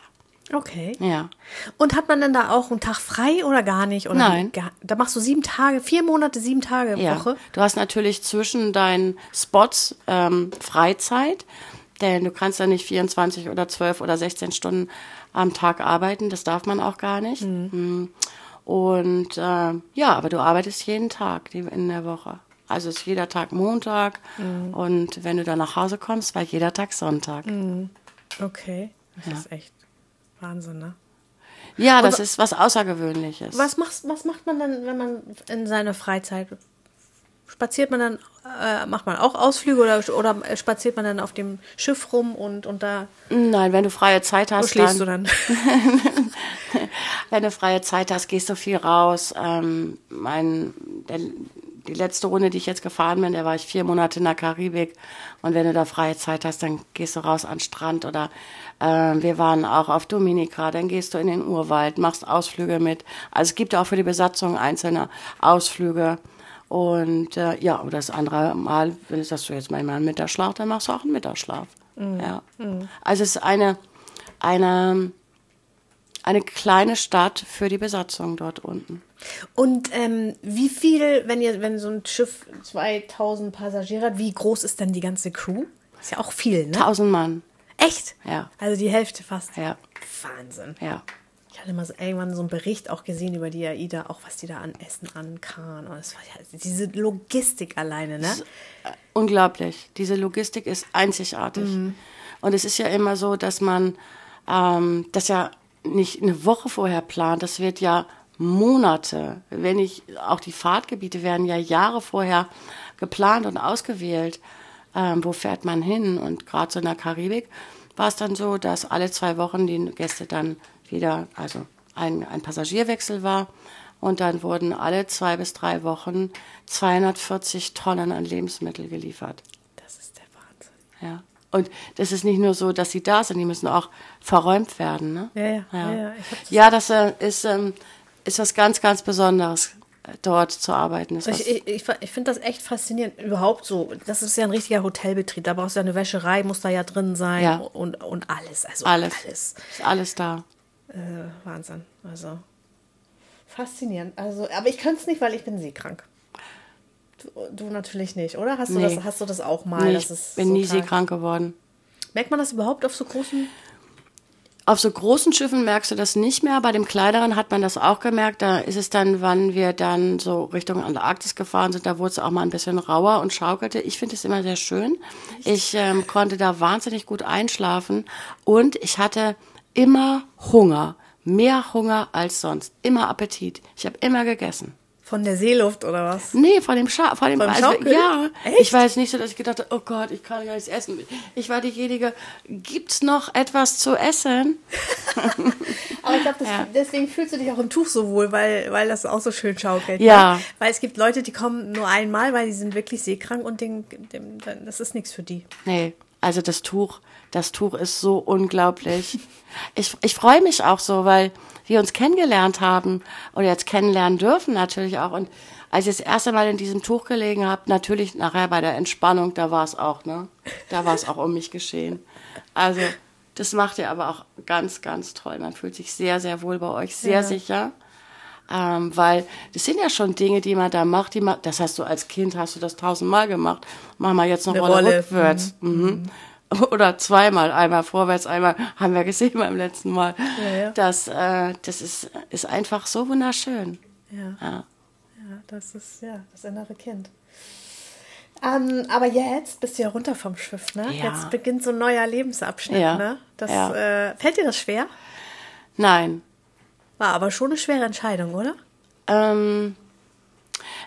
Okay. Ja. Und hat man dann da auch einen Tag frei oder gar nicht? Oder Nein. Da machst du sieben Tage, vier Monate, sieben Tage ja. Woche? Du hast natürlich zwischen deinen Spots ähm, Freizeit, denn du kannst ja nicht 24 oder 12 oder 16 Stunden am Tag arbeiten. Das darf man auch gar nicht. Mhm. Und äh, ja, aber du arbeitest jeden Tag in der Woche. Also ist jeder Tag Montag mhm. und wenn du dann nach Hause kommst, war jeder Tag Sonntag. Mhm. Okay, das ja. ist echt Wahnsinn, ne? Ja, das ist was Außergewöhnliches. Was, machst, was macht man dann, wenn man in seiner Freizeit spaziert man dann, äh, macht man auch Ausflüge oder, oder spaziert man dann auf dem Schiff rum und, und da? Nein, wenn du freie Zeit hast. Schläfst dann, du dann? wenn du freie Zeit hast, gehst du viel raus. Ähm, mein, der, die letzte Runde, die ich jetzt gefahren bin, da war ich vier Monate in der Karibik. Und wenn du da freie Zeit hast, dann gehst du raus an den Strand oder äh, wir waren auch auf Dominika, dann gehst du in den Urwald, machst Ausflüge mit. Also es gibt auch für die Besatzung einzelne Ausflüge. Und äh, ja, und das andere Mal, wenn du sagst, du jetzt mal einen Mittagsschlaf, dann machst du auch einen Mittagsschlaf. Mhm. Ja. Mhm. Also es ist eine, eine, eine kleine Stadt für die Besatzung dort unten. Und ähm, wie viel, wenn ihr, wenn so ein Schiff 2000 Passagiere hat, wie groß ist denn die ganze Crew? Ist ja auch viel, ne? 1000 Mann. Echt? Ja. Also die Hälfte fast. Ja. Wahnsinn. Ja. Ich hatte mal so, irgendwann so einen Bericht auch gesehen über die AIDA, auch was die da an Essen ankam. Und es war ja diese Logistik alleine, ne? Äh, unglaublich. Diese Logistik ist einzigartig. Mhm. Und es ist ja immer so, dass man ähm, das ja nicht eine Woche vorher plant. Das wird ja Monate, wenn ich, auch die Fahrtgebiete werden ja Jahre vorher geplant und ausgewählt. Ähm, wo fährt man hin? Und gerade so in der Karibik war es dann so, dass alle zwei Wochen die Gäste dann wieder, also ein, ein Passagierwechsel war. Und dann wurden alle zwei bis drei Wochen 240 Tonnen an Lebensmittel geliefert. Das ist der Wahnsinn. Ja. Und das ist nicht nur so, dass sie da sind, die müssen auch verräumt werden. Ne? Ja, ja. Ja, ja, das- ja das äh, ist, ähm, ist was ganz, ganz Besonderes, äh, dort zu arbeiten. Ist Ich, ich, ich, ich finde das echt faszinierend. Überhaupt so. Das ist ja ein richtiger Hotelbetrieb. Da brauchst du ja eine Wäscherei, muss da ja drin sein. Ja. Und, und alles. Also alles. alles. Ist alles da. Äh, Wahnsinn. Also faszinierend. Also, aber ich könnte es nicht, weil ich bin seekrank. Du, natürlich nicht, oder? Hast du, Nee. das, hast du das auch mal? Nee, ich bin so nie seekrank geworden. Merkt man das überhaupt auf so großen? Auf so großen Schiffen merkst du das nicht mehr. Bei dem kleineren hat man das auch gemerkt. Da ist es dann, wann wir dann so Richtung Antarktis gefahren sind, da wurde es auch mal ein bisschen rauer und schaukelte. Ich finde es immer sehr schön. Ich ähm, konnte da wahnsinnig gut einschlafen und ich hatte immer Hunger. Mehr Hunger als sonst. Immer Appetit. Ich habe immer gegessen. Von der Seeluft oder was? Nee, vor dem, Scha vor dem Vom also, Schaukeln? Ja, Echt? ich jetzt nicht so, dass ich gedacht habe, oh Gott, ich kann gar nichts essen. Ich war diejenige, gibt's noch etwas zu essen? Aber ich glaube, Ja. deswegen fühlst du dich auch im Tuch so wohl, weil, weil das auch so schön schaukelt. Ja. Ne? Weil es gibt Leute, die kommen nur einmal, weil die sind wirklich seekrank und den, dem, das ist nichts für die. Nee, also das Tuch, das Tuch ist so unglaublich. Ich, ich freue mich auch so, weil wir uns kennengelernt haben oder jetzt kennenlernen dürfen natürlich auch. Und als ich das erste Mal in diesem Tuch gelegen habe, natürlich nachher bei der Entspannung, da war es auch, ne? Da war es auch um mich geschehen. Also das macht ihr aber auch ganz, ganz toll. Man fühlt sich sehr, sehr wohl bei euch, sehr Ja. sicher. Ähm, weil das sind ja schon Dinge, die man da macht, die man, das hast du als Kind, hast du das tausendmal gemacht. Mach mal jetzt Eine Rolle, Rolle. rückwärts. Mhm. Oder zweimal, einmal vorwärts, einmal, haben wir gesehen beim letzten Mal. Ja, ja. Das, äh, das ist, ist einfach so wunderschön. Ja. Ja. Ja, das ist ja das innere Kind. Ähm, aber jetzt bist du ja runter vom Schiff, ne? Jetzt beginnt so ein neuer Lebensabschnitt, ne? Das, äh, fällt dir das schwer? Nein, War aber schon eine schwere Entscheidung, oder? Ähm,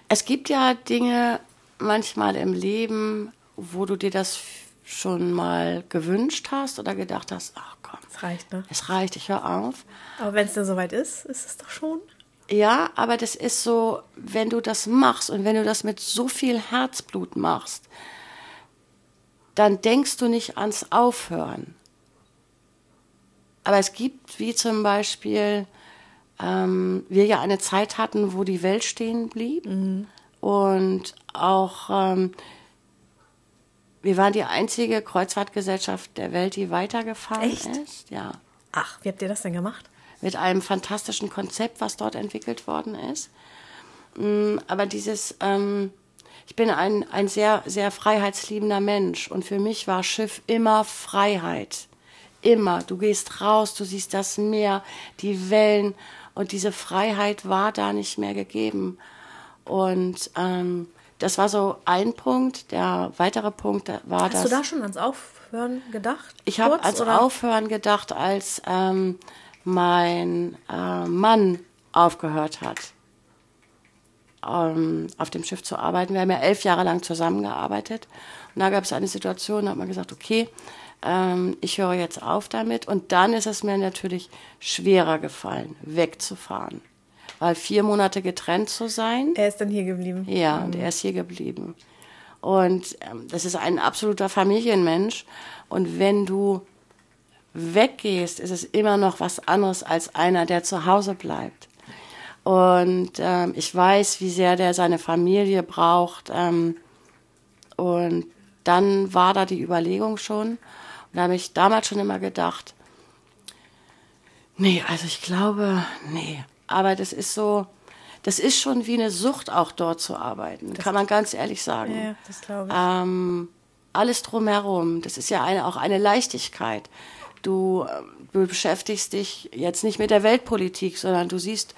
es gibt ja Dinge manchmal im Leben, wo du dir das schon mal gewünscht hast oder gedacht hast, ach komm, Das reicht, ne? es reicht, ich höre auf. Aber wenn es dann soweit ist, ist es doch schon. Ja, aber das ist so, wenn du das machst und wenn du das mit so viel Herzblut machst, dann denkst du nicht ans Aufhören. Aber es gibt, wie zum Beispiel, ähm, wir ja eine Zeit hatten, wo die Welt stehen blieb und auch ähm, wir waren die einzige Kreuzfahrtgesellschaft der Welt, die weitergefahren Echt? ist. Ja Ach, wie habt ihr das denn gemacht? mit einem fantastischen Konzept, was dort entwickelt worden ist. Mm, Aber dieses, ähm, ich bin ein, ein sehr, sehr freiheitsliebender Mensch und für mich war Schiff immer Freiheit. Immer. Du gehst raus, du siehst das Meer, die Wellen und diese Freiheit war da nicht mehr gegeben. Und ähm, das war so ein Punkt. Der weitere Punkt war, Hast dass du da schon ans Aufhören gedacht? ich habe als oder? Aufhören gedacht, als ähm, mein äh, Mann aufgehört hat, ähm, auf dem Schiff zu arbeiten. Wir haben ja elf Jahre lang zusammengearbeitet. Und da gab es eine Situation, da hat man gesagt, okay, ähm, ich höre jetzt auf damit. Und dann ist es mir natürlich schwerer gefallen, wegzufahren. Weil vier Monate getrennt zu sein, Er ist dann hier geblieben. ja, und er ist hier geblieben. Und ähm, das ist ein absoluter Familienmensch. Und wenn du weggehst, ist es immer noch was anderes als einer, der zu Hause bleibt. Und ähm, ich weiß, wie sehr der seine Familie braucht. Ähm, und dann war da die Überlegung schon. Und da habe ich damals schon immer gedacht, nee, also ich glaube, nee. Aber das ist so, das ist schon wie eine Sucht, auch dort zu arbeiten, kann man ganz ehrlich sagen. Ja, das glaube ich. Ähm, alles drumherum, das ist ja eine, auch eine Leichtigkeit. Du, ähm, du beschäftigst dich jetzt nicht mit der Weltpolitik, sondern du siehst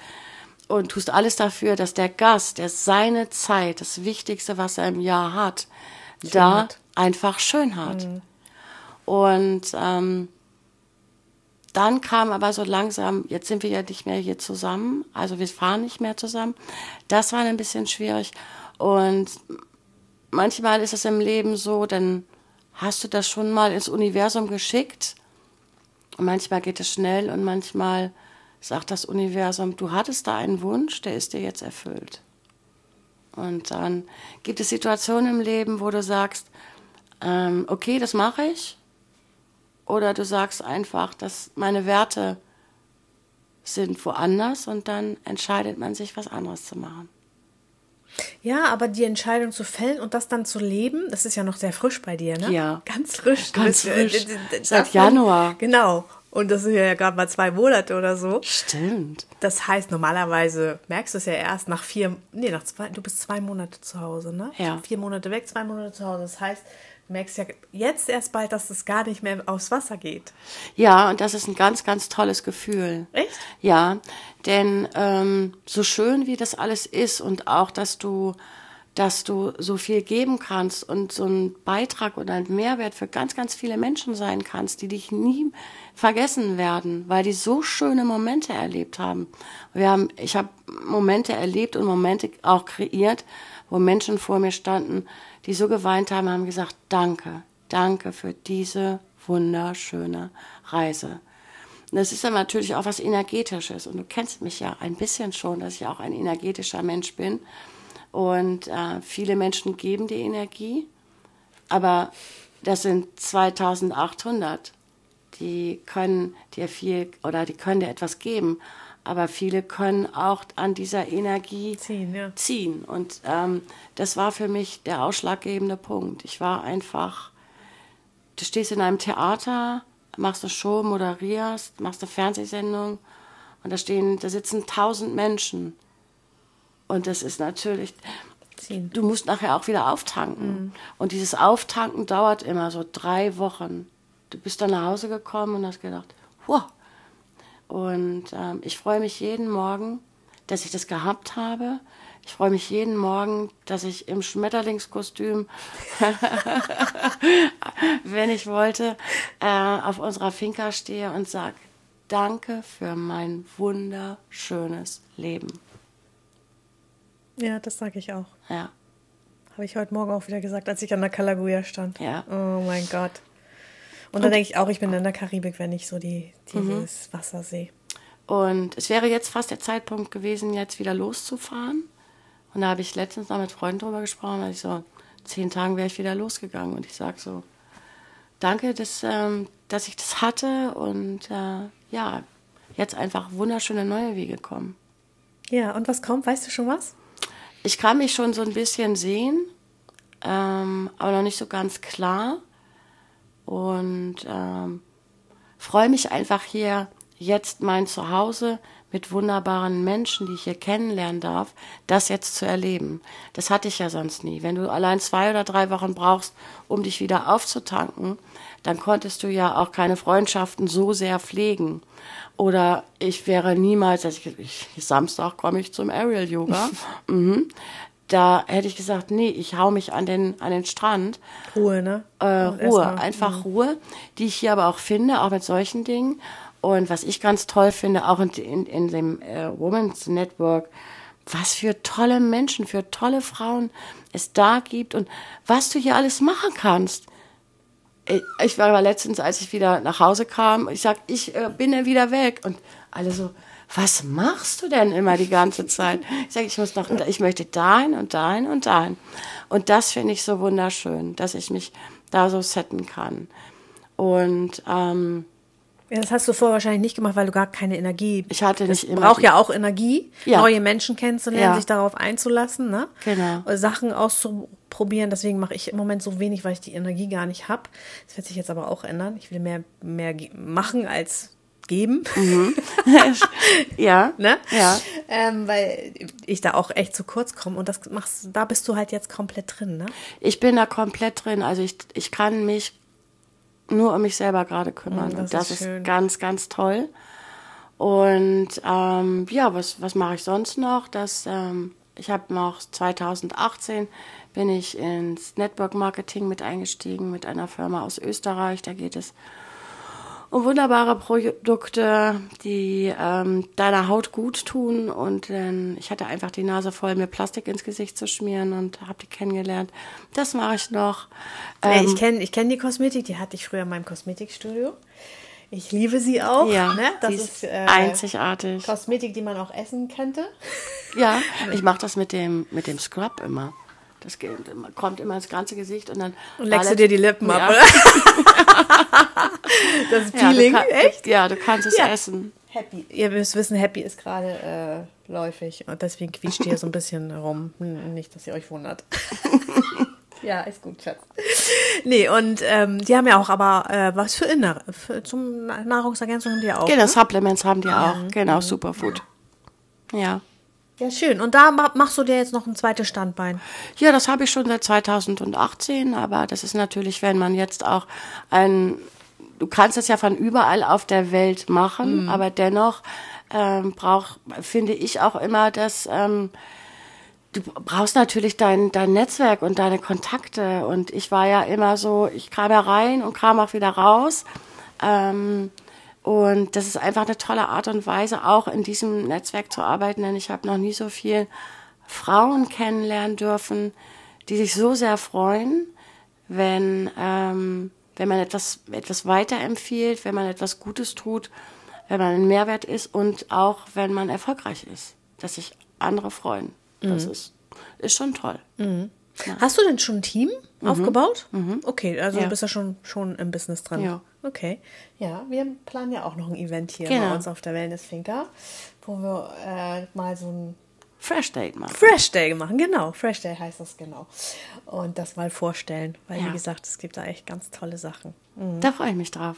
und tust alles dafür, dass der Gast, der seine Zeit, das Wichtigste, was er im Jahr hat, da hat. einfach schön hat. Und ähm, dann kam aber so langsam, jetzt sind wir ja nicht mehr hier zusammen, also wir fahren nicht mehr zusammen. Das war ein bisschen schwierig. Und manchmal ist es im Leben so, dann hast du das schon mal ins Universum geschickt. Und manchmal geht es schnell und manchmal sagt das Universum, du hattest da einen Wunsch, der ist dir jetzt erfüllt. Und dann gibt es Situationen im Leben, wo du sagst, ähm, okay, das mache ich. Oder du sagst einfach, dass meine Werte sind woanders und dann entscheidet man sich, was anderes zu machen. Ja, aber die Entscheidung zu fällen und das dann zu leben, das ist ja noch sehr frisch bei dir, ne? Ja. Ganz frisch. Ganz bist, frisch. äh, Seit Januar. Genau. Und das sind ja gerade mal zwei Monate oder so. Stimmt. Das heißt, normalerweise merkst du es ja erst nach vier, nee, nach zwei, du bist zwei Monate zu Hause, ne? Ja. Vier Monate weg, zwei Monate zu Hause. Das heißt, du merkst ja jetzt erst bald, dass es gar nicht mehr aufs Wasser geht. Ja, und das ist ein ganz, ganz tolles Gefühl. Echt? Ja, denn ähm, so schön wie das alles ist und auch, dass du, dass du so viel geben kannst und so ein Beitrag oder ein Mehrwert für ganz, ganz viele Menschen sein kannst, die dich nie vergessen werden, weil die so schöne Momente erlebt haben. Wir haben, ich habe Momente erlebt und Momente auch kreiert, wo Menschen vor mir standen, die so geweint haben, haben gesagt, danke, danke für diese wunderschöne Reise. Und das ist dann natürlich auch was Energetisches. Und du kennst mich ja ein bisschen schon, dass ich auch ein energetischer Mensch bin. Und äh, viele Menschen geben die Energie, aber das sind 2800. Die können dir viel oder die können dir etwas geben, aber viele können auch an dieser Energie Ziehen, ja. ziehen. Und ähm, das war für mich der ausschlaggebende Punkt. Ich war einfach, du stehst in einem Theater, machst eine Show, moderierst, machst eine Fernsehsendung und da stehen, da sitzen tausend Menschen. Und das ist natürlich, Ziehen. du musst nachher auch wieder auftanken. Und dieses Auftanken dauert immer so drei Wochen. Du bist dann nach Hause gekommen und hast gedacht, wow. Und ähm, ich freue mich jeden Morgen, dass ich das gehabt habe. Ich freue mich jeden Morgen, dass ich im Schmetterlingskostüm, wenn ich wollte, äh, auf unserer Finca stehe und sage, danke für mein wunderschönes Leben. Ja, das sage ich auch. Ja. Habe ich heute Morgen auch wieder gesagt, als ich an der Kalaguya stand. Ja. Oh mein Gott. Und da denke ich auch, ich bin in der Karibik, wenn ich so die, dieses Wasser sehe. Und es wäre jetzt fast der Zeitpunkt gewesen, jetzt wieder loszufahren. Und da habe ich letztens noch mit Freunden drüber gesprochen, dass ich so, zehn Tagen wäre ich wieder losgegangen. Und ich sage so, danke, dass, ähm, dass ich das hatte. Und äh, ja, jetzt einfach wunderschöne neue Wege kommen. Ja, und was kommt? Weißt du schon was? Ich kann mich schon so ein bisschen sehen, ähm, aber noch nicht so ganz klar. Und ähm, freue mich einfach hier jetzt mein Zuhause mit wunderbaren Menschen, die ich hier kennenlernen darf, das jetzt zu erleben. Das hatte ich ja sonst nie. Wenn du allein zwei oder drei Wochen brauchst, um dich wieder aufzutanken, dann konntest du ja auch keine Freundschaften so sehr pflegen. Oder ich wäre niemals, also ich, ich, Samstag komme ich zum Aerial Yoga. mhm. Da hätte ich gesagt, nee, ich hau mich an den, an den Strand. Ruhe, ne? Äh, Ruhe, erstmal- einfach Ruhe, die ich hier aber auch finde, auch mit solchen Dingen. Und was ich ganz toll finde, auch in, in, in dem äh, Women's Network, was für tolle Menschen, für tolle Frauen es da gibt und was du hier alles machen kannst. Ich- Ich war aber letztens, als ich wieder nach Hause kam, ich sag, ich äh, bin ja wieder weg. Und alle so, was machst du denn immer die ganze Zeit? Ich sage, ich muss noch, ich möchte dahin und dahin und dahin. Und das finde ich so wunderschön, dass ich mich da so setten kann. Und ähm, Ja, das hast du vorher wahrscheinlich nicht gemacht, weil du gar keine Energie. ich hatte nicht immer. braucht ja auch Energie, Ja. neue Menschen kennenzulernen, Ja. sich darauf einzulassen, ne? Genau. Sachen auszuprobieren. Deswegen mache ich im Moment so wenig, weil ich die Energie gar nicht habe. Das wird sich jetzt aber auch ändern. Ich will mehr, mehr machen als geben. ja, ne? Ja. Ähm, weil ich da auch echt zu kurz komme. Und das machst, da bist du halt jetzt komplett drin, ne? Ich bin da komplett drin. Also ich, ich kann mich nur um mich selber gerade kümmern. Mm, das und das ist ist, ganz, ganz toll. Und ähm, ja, was, was mache ich sonst noch? Das, ähm, ich habe noch 2018 bin ich ins Network Marketing mit eingestiegen mit einer Firma aus Österreich. Da geht es um wunderbare Produkte, die ähm, deiner Haut gut tun. Und ähm, ich hatte einfach die Nase voll, mir Plastik ins Gesicht zu schmieren und habe die kennengelernt. Das mache ich noch. Äh, Ähm, ich kenne ich kenn die Kosmetik, die hatte ich früher in meinem Kosmetikstudio. Ich liebe sie auch. ja, ne? Das ist, ist äh, einzigartig. Kosmetik, die man auch essen könnte. Ja, ich mache das mit dem, mit dem Scrub immer. Das geht, kommt immer ins ganze Gesicht und dann. Und leckst du dir die Lippen ab, Ja. oder? das Ja, Peeling, kann, echt? Ja, du kannst es Ja. essen. Happy. Ihr müsst wissen, Happy ist gerade äh, läufig und deswegen quietscht ihr so ein bisschen rum. Hm, Nicht, dass ihr euch wundert. ja, ist gut, Schatz. Nee, und ähm, die haben ja auch aber äh, was für Innere. Für, zum Na- Nahrungsergänzung haben die ja auch. Genau, ne? Supplements haben die auch. Genau, Superfood. Ja. Ja, schön. Und da ma- machst du dir jetzt noch ein zweites Standbein. Ja, das habe ich schon seit 2018, aber das ist natürlich, wenn man jetzt auch ein, du kannst es ja von überall auf der Welt machen, aber dennoch ähm, braucht, finde ich auch immer, dass ähm, du brauchst natürlich dein, dein Netzwerk und deine Kontakte. Und ich war ja immer so, ich kam ja rein und kam auch wieder raus. Ähm, und das ist einfach eine tolle Art und Weise, auch in diesem Netzwerk zu arbeiten, denn ich habe noch nie so viel Frauen kennenlernen dürfen, die sich so sehr freuen, wenn, ähm, wenn man etwas, etwas weiterempfiehlt, wenn man etwas Gutes tut, wenn man ein Mehrwert ist und auch wenn man erfolgreich ist, dass sich andere freuen. Das ist, ist schon toll. Hast du denn schon ein Team aufgebaut? Okay, also Mhm. Ja. du bist ja schon, schon im Business drin. Ja. Okay. Ja, wir planen ja auch noch ein Event hier Genau. bei uns auf der Wellness Finca, wo wir äh, mal so ein Fresh Date machen. Fresh Day machen. Genau, Fresh Day heißt das genau. Und das mal vorstellen, weil wie Ja. gesagt, es gibt da echt ganz tolle Sachen. Da freue ich mich drauf.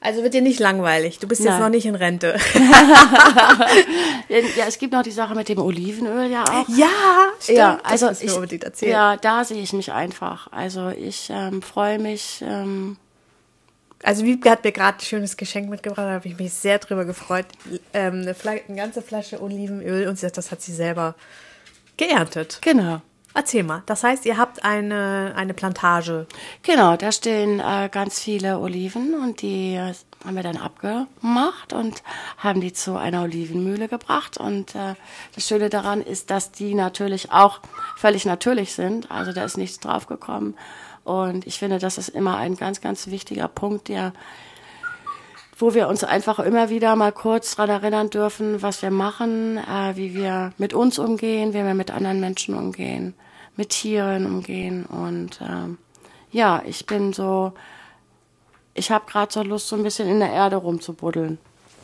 Also wird dir nicht langweilig. Du bist jetzt Nein. noch nicht in Rente. Ja, es gibt noch die Sache mit dem Olivenöl ja auch. ja, stimmt. Ja, also das ich, unbedingt erzählen. ja, da sehe ich mich einfach. Also ich ähm, freue mich. Ähm, Also Wiebke hat mir gerade ein schönes Geschenk mitgebracht, da habe ich mich sehr drüber gefreut. Ähm, eine, eine ganze Flasche Olivenöl und sie sagt, das hat sie selber geerntet. genau. Erzähl mal. Das heißt, ihr habt eine, eine Plantage. Genau, da stehen äh, ganz viele Oliven und die äh, haben wir dann abgemacht und haben die zu einer Olivenmühle gebracht. Und äh, das Schöne daran ist, dass die natürlich auch völlig natürlich sind. Also da ist nichts draufgekommen. Und ich finde, das ist immer ein ganz, ganz wichtiger Punkt, der wo wir uns einfach immer wieder mal kurz dran erinnern dürfen, was wir machen, äh, wie wir mit uns umgehen, wie wir mit anderen Menschen umgehen, mit Tieren umgehen. Und ähm, ja, ich bin so, ich habe gerade so Lust, so ein bisschen in der Erde rumzubuddeln.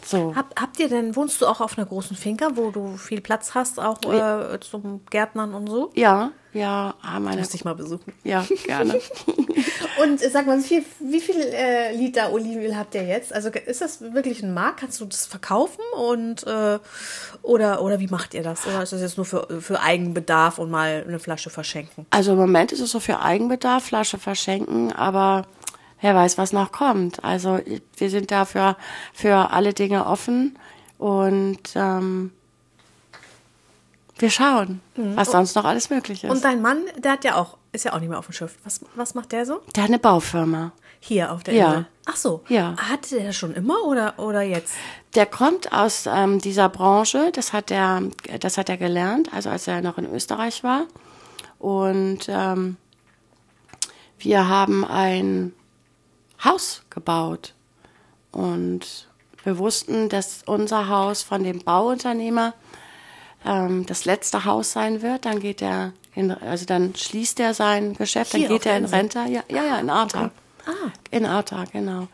So. Hab, habt ihr denn, wohnst du auch auf einer großen Finca, wo du viel Platz hast, auch äh, zum Gärtnern und so? Ja, ja, haben eine. Muss ich mal besuchen. Ja, gerne. Und äh, sag mal, wie viel, wie viel äh, Liter Olivenöl habt ihr jetzt? Also ist das wirklich ein Markt? Kannst du das verkaufen? Und äh, oder, oder wie macht ihr das? Oder ist das jetzt nur für, für Eigenbedarf und mal eine Flasche verschenken? Also im Moment ist es so für Eigenbedarf, Flasche verschenken, aber wer weiß, was noch kommt. Also wir sind da für, alle Dinge offen und ähm, wir schauen, was sonst noch alles möglich ist. Und dein Mann, der hat ja auch, ist ja auch nicht mehr auf dem Schiff. Was, was macht der so? Der hat eine Baufirma. Hier auf der Ja. Insel. Ach so. Ja. Hatte der das schon immer oder, oder jetzt? Der kommt aus ähm, dieser Branche, das hat er, das hat er gelernt, also als er noch in Österreich war. Und ähm, wir haben ein Haus gebaut. Und wir wussten, dass unser Haus von dem Bauunternehmer ähm, das letzte Haus sein wird. Dann geht er in, also dann schließt er sein Geschäft, dann Hier auf geht er in? Rente. Ja, ja, ja, in Arta. Ah. In Arta, genau.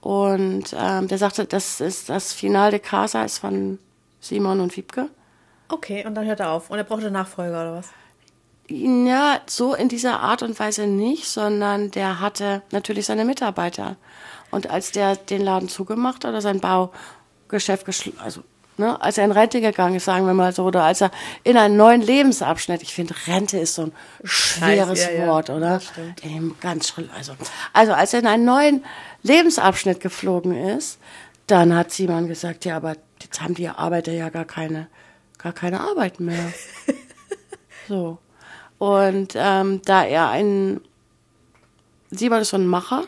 Und ähm, der sagte, das ist das Final de Casa ist von Simon und Wiebke. Okay, und dann hört er auf. Und er braucht einen Nachfolger oder was? Ja, so in dieser Art und Weise nicht, sondern der hatte natürlich seine Mitarbeiter. Und als der den Laden zugemacht hat oder sein Baugeschäft geschlossen, also ne, als er in Rente gegangen ist, sagen wir mal so, oder als er in einen neuen Lebensabschnitt, ich finde Rente ist so ein schweres ja, ja, Wort, oder? das stimmt. Eben ganz schrill, also, also als er in einen neuen Lebensabschnitt geflogen ist, dann hat Simon gesagt, ja, aber jetzt haben die Arbeiter ja gar keine, gar keine Arbeit mehr. So. Und ähm, da er ein, Simon ist so ein Macher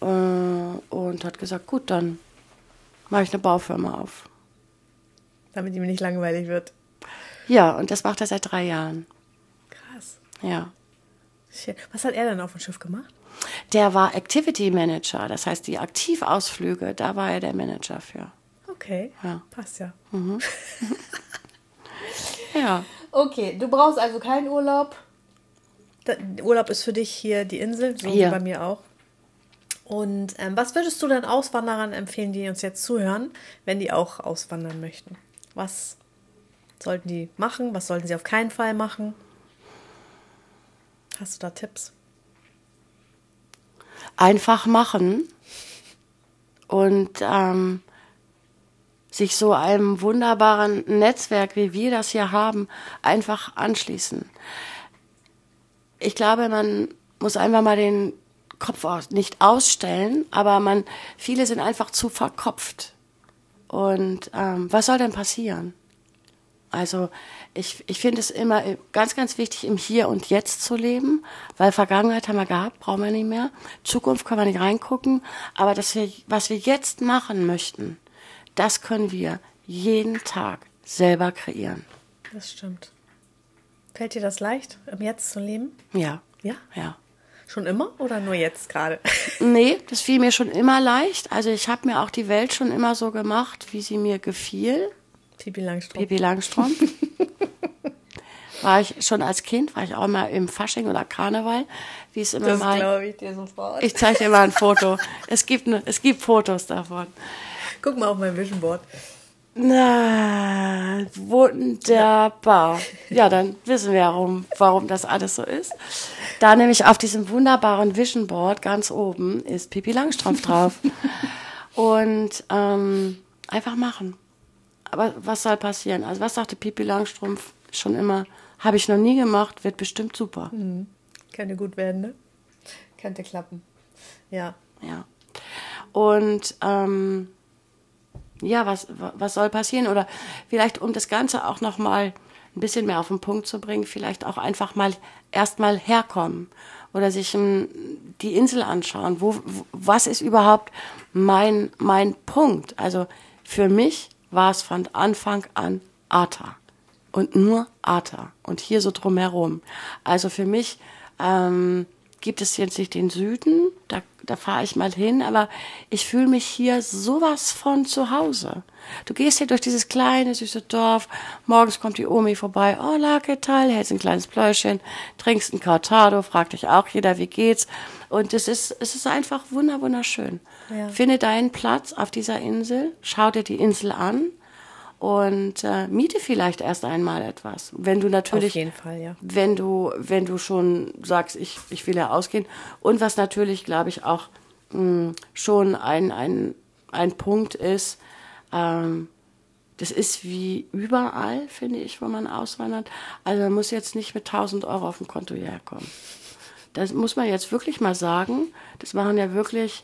äh, und hat gesagt, gut, dann mache ich eine Baufirma auf. Damit ihm nicht langweilig wird. Ja, und das macht er seit drei Jahren. Krass. Ja. Was hat er denn auf dem Schiff gemacht? Der war Activity Manager, das heißt die Aktivausflüge, da war er der Manager für. Okay. Ja. Passt ja. Ja. Okay, du brauchst also keinen Urlaub. Da, Urlaub ist für dich hier die Insel, so Hier. wie bei mir auch. Und ähm, was würdest du denn Auswanderern empfehlen, die uns jetzt zuhören, wenn die auch auswandern möchten? Was sollten die machen? Was sollten sie auf keinen Fall machen? Hast du da Tipps? einfach machen und ähm, sich so einem wunderbaren Netzwerk, wie wir das hier haben, einfach anschließen. Ich glaube, man muss einfach mal den Kopf nicht ausstellen, aber man, viele sind einfach zu verkopft. Und ähm, was soll denn passieren? Also ich, ich finde es immer ganz, ganz wichtig, im Hier und Jetzt zu leben, weil Vergangenheit haben wir gehabt, brauchen wir nicht mehr. Zukunft können wir nicht reingucken, aber das wir, was wir jetzt machen möchten, das können wir jeden Tag selber kreieren. Das stimmt. Fällt dir das leicht, im Jetzt zu leben? Ja, Ja? ja. Schon immer oder nur jetzt gerade? Nee, das fiel mir schon immer leicht. Also ich habe mir auch die Welt schon immer so gemacht, wie sie mir gefiel. Pipi Langstrumpf. Pippi Langstrumpf. war ich schon als Kind, war ich auch immer im Fasching oder Karneval, wie es immer Das mal. glaube ich dir sofort. Ich zeige dir mal ein Foto. Es gibt, ne, es gibt Fotos davon. Guck mal auf mein Vision Board. Na, wunderbar. Ja, dann wissen wir, warum, warum das alles so ist. Da nämlich auf diesem wunderbaren Vision Board ganz oben ist Pipi Langstrumpf drauf. Und ähm, einfach machen. Aber was soll passieren? Also was sagte Pipi Langstrumpf schon immer? Habe ich noch nie gemacht, wird bestimmt super. Könnte gut werden, ne? Könnte klappen. Ja. Ja. Und ähm, ja, was, was soll passieren? Oder vielleicht, um das Ganze auch noch mal ein bisschen mehr auf den Punkt zu bringen, vielleicht auch einfach mal erstmal herkommen oder sich ähm, die Insel anschauen. Wo, wo, was ist überhaupt mein, mein Punkt? Also für mich war es von Anfang an Ata und nur Ata und hier so drumherum. Also für mich ähm, gibt es jetzt nicht den Süden, da, da fahre ich mal hin, aber ich fühle mich hier sowas von zu Hause. Du gehst hier durch dieses kleine, süße Dorf, morgens kommt die Omi vorbei, oh, Laketal, hältst ein kleines Pläuschen, trinkst ein Cortado, fragt dich auch jeder, wie geht's. Und es ist, es ist einfach wunder, wunderschön. Ja. Finde deinen Platz auf dieser Insel, schau dir die Insel an und äh, miete vielleicht erst einmal etwas. Wenn du natürlich Auf jeden Fall, ja. wenn du, wenn du schon sagst, ich, ich will ja ausgehen. Und was natürlich, glaube ich, auch mh, schon ein, ein, ein Punkt ist, ähm, das ist wie überall, finde ich, wo man auswandert. Also man muss jetzt nicht mit 1000 Euro auf dem Konto hierher kommen. Das muss man jetzt wirklich mal sagen. Das machen ja wirklich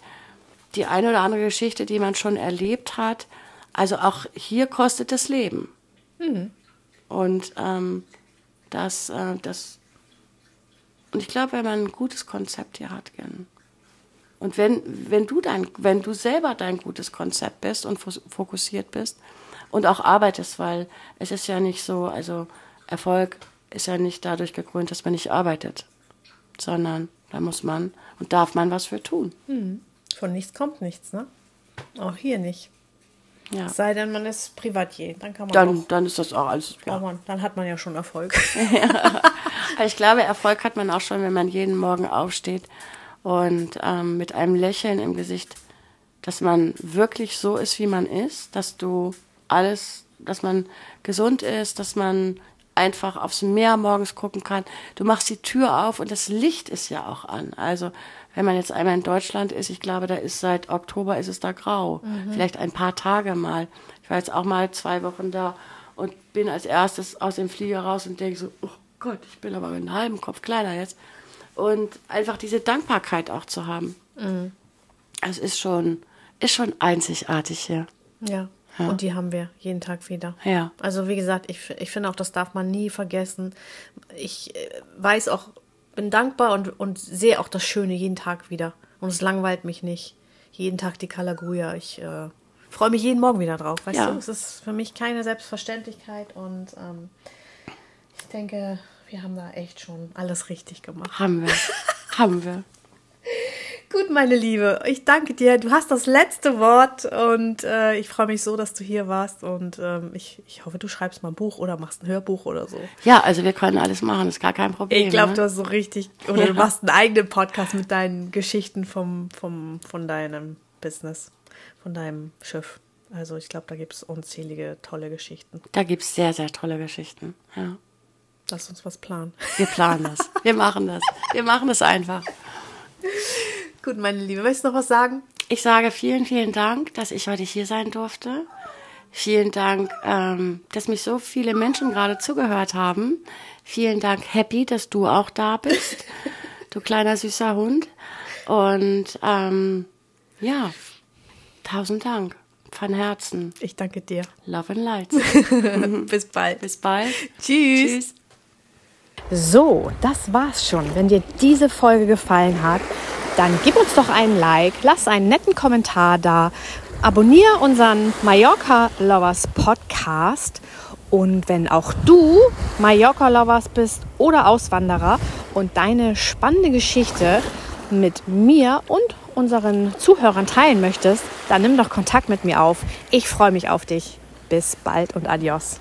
die eine oder andere Geschichte, die man schon erlebt hat. Also auch hier kostet das Leben. Und ähm, das, äh, das, und ich glaube, wenn man ein gutes Konzept hier hat, gern. Und wenn, wenn du dein, wenn du selber dein gutes Konzept bist und fokussiert bist und auch arbeitest, weil es ist ja nicht so, also Erfolg ist ja nicht dadurch gekrönt, dass man nicht arbeitet, sondern da muss man und darf man was für tun. Von nichts kommt nichts, ne? Auch hier nicht. Ja. Sei denn, man ist Privatier. Dann kann man Dann, auch, dann ist das auch alles. ja. Ja. man, dann hat man ja schon Erfolg. Aber ich glaube, Erfolg hat man auch schon, wenn man jeden Morgen aufsteht und ähm, mit einem Lächeln im Gesicht, dass man wirklich so ist, wie man ist, dass du alles, dass man gesund ist, dass man einfach aufs Meer morgens gucken kann. Du machst die Tür auf und das Licht ist ja auch an. Also wenn man jetzt einmal in Deutschland ist, ich glaube, da ist seit Oktober ist es da grau. Vielleicht ein paar Tage mal. Ich war jetzt auch mal zwei Wochen da und bin als erstes aus dem Flieger raus und denke so, oh Gott, ich bin aber einen halben Kopf kleiner jetzt. Und einfach diese Dankbarkeit auch zu haben. Es ist schon, ist schon einzigartig hier. ja. Und die haben wir jeden Tag wieder. Ja. Also wie gesagt, ich, ich finde auch, das darf man nie vergessen. Ich äh, weiß auch, bin dankbar und, und sehe auch das Schöne jeden Tag wieder. Und es langweilt mich nicht. Jeden Tag die Kalaguya. Ich äh, freue mich jeden Morgen wieder drauf. Weißt Ja. du, es ist für mich keine Selbstverständlichkeit und ähm, ich denke, wir haben da echt schon alles richtig gemacht. Haben wir. haben wir. Gut, meine Liebe, ich danke dir. Du hast das letzte Wort und äh, ich freue mich so, dass du hier warst und ähm, ich, ich hoffe, du schreibst mal ein Buch oder machst ein Hörbuch oder so. Ja, also wir können alles machen, ist gar kein Problem. Ich glaube, ne? du hast so richtig, oder ja. du machst einen eigenen Podcast mit deinen Geschichten vom, vom, von deinem Business, von deinem Schiff. Also ich glaube, da gibt es unzählige tolle Geschichten. Da gibt es sehr, sehr tolle Geschichten, ja. Lass uns was planen. Wir planen das. Wir machen das. Wir machen das einfach. Gut, meine Liebe, möchtest du noch was sagen? Ich sage vielen, vielen Dank, dass ich heute hier sein durfte. Vielen Dank, ähm, dass mich so viele Menschen gerade zugehört haben. Vielen Dank, Happy, dass du auch da bist, du kleiner süßer Hund. Und ähm, ja, tausend Dank von Herzen. Ich danke dir. Love and Light. Bis bald. Bis bald. Tschüss. Tschüss. So, das war's schon. Wenn dir diese Folge gefallen hat, dann gib uns doch einen Like, lass einen netten Kommentar da, abonniere unseren Mallorca Lovers Podcast und wenn auch du Mallorca Lovers bist oder Auswanderer und deine spannende Geschichte mit mir und unseren Zuhörern teilen möchtest, dann nimm doch Kontakt mit mir auf. Ich freue mich auf dich. Bis bald und adios.